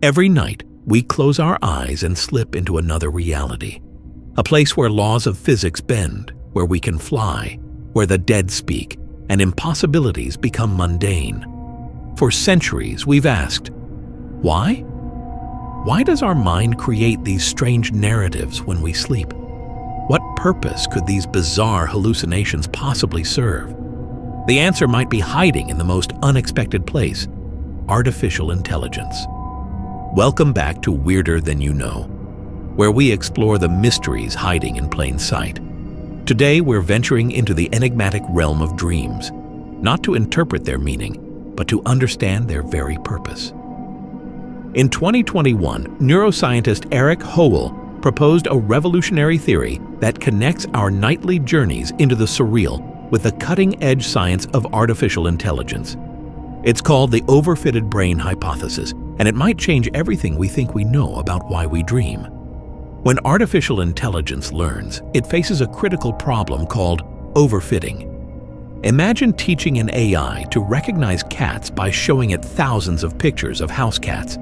Every night, we close our eyes and slip into another reality. A place where laws of physics bend, where we can fly, where the dead speak, and impossibilities become mundane. For centuries, we've asked, why? Why does our mind create these strange narratives when we sleep? What purpose could these bizarre hallucinations possibly serve? The answer might be hiding in the most unexpected place, artificial intelligence. Welcome back to Weirder Than You Know, where we explore the mysteries hiding in plain sight. Today, we're venturing into the enigmatic realm of dreams, not to interpret their meaning, but to understand their very purpose. In 2021, neuroscientist Eric Hoel proposed a revolutionary theory that connects our nightly journeys into the surreal with the cutting-edge science of artificial intelligence. It's called the overfitted brain hypothesis, and it might change everything we think we know about why we dream. When artificial intelligence learns, it faces a critical problem called overfitting. Imagine teaching an AI to recognize cats by showing it thousands of pictures of house cats.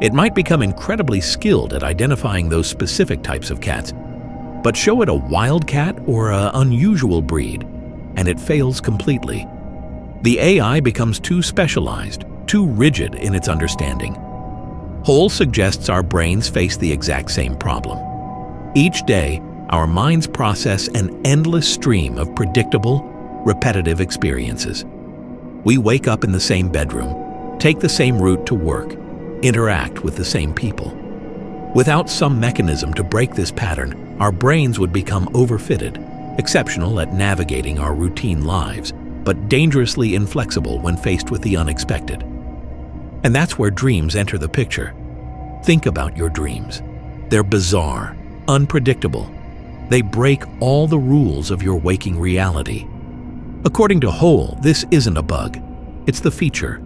It might become incredibly skilled at identifying those specific types of cats, but show it a wild cat or an unusual breed, and it fails completely. The AI becomes too specialized, too rigid in its understanding. Hoel suggests our brains face the exact same problem. Each day, our minds process an endless stream of predictable, repetitive experiences. We wake up in the same bedroom, take the same route to work, interact with the same people. Without some mechanism to break this pattern, our brains would become overfitted, exceptional at navigating our routine lives, but dangerously inflexible when faced with the unexpected. And that's where dreams enter the picture. Think about your dreams. They're bizarre, unpredictable. They break all the rules of your waking reality. According to Hoel, this isn't a bug. It's the feature,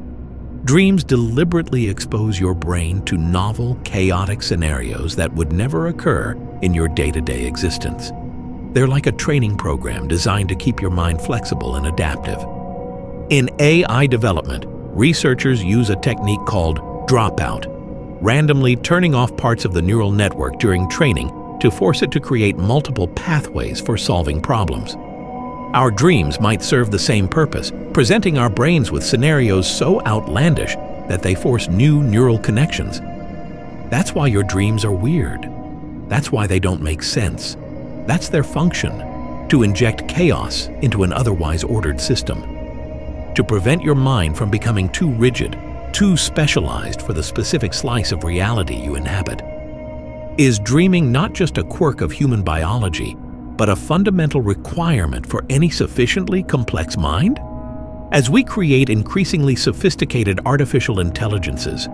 Dreams deliberately expose your brain to novel, chaotic scenarios that would never occur in your day-to-day -day existence. They're like a training program designed to keep your mind flexible and adaptive. In AI development, researchers use a technique called dropout, randomly turning off parts of the neural network during training to force it to create multiple pathways for solving problems. Our dreams might serve the same purpose, presenting our brains with scenarios so outlandish that they force new neural connections. That's why your dreams are weird. That's why they don't make sense. That's their function, to inject chaos into an otherwise ordered system. To prevent your mind from becoming too rigid, too specialized for the specific slice of reality you inhabit. Is dreaming not just a quirk of human biology, but a fundamental requirement for any sufficiently complex mind? As we create increasingly sophisticated artificial intelligences,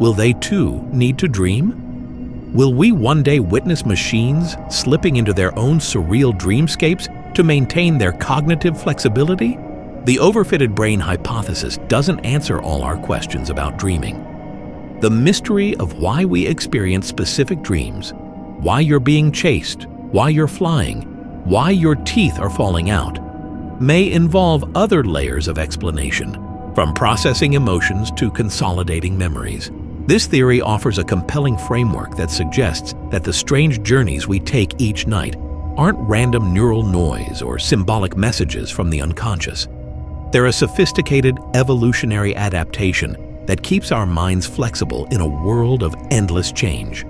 will they too need to dream? Will we one day witness machines slipping into their own surreal dreamscapes to maintain their cognitive flexibility? The overfitted brain hypothesis doesn't answer all our questions about dreaming. The mystery of why we experience specific dreams, why you're being chased, why you're flying, why your teeth are falling out may involve other layers of explanation, from processing emotions to consolidating memories. This theory offers a compelling framework that suggests that the strange journeys we take each night aren't random neural noise or symbolic messages from the unconscious. They're a sophisticated evolutionary adaptation that keeps our minds flexible in a world of endless change.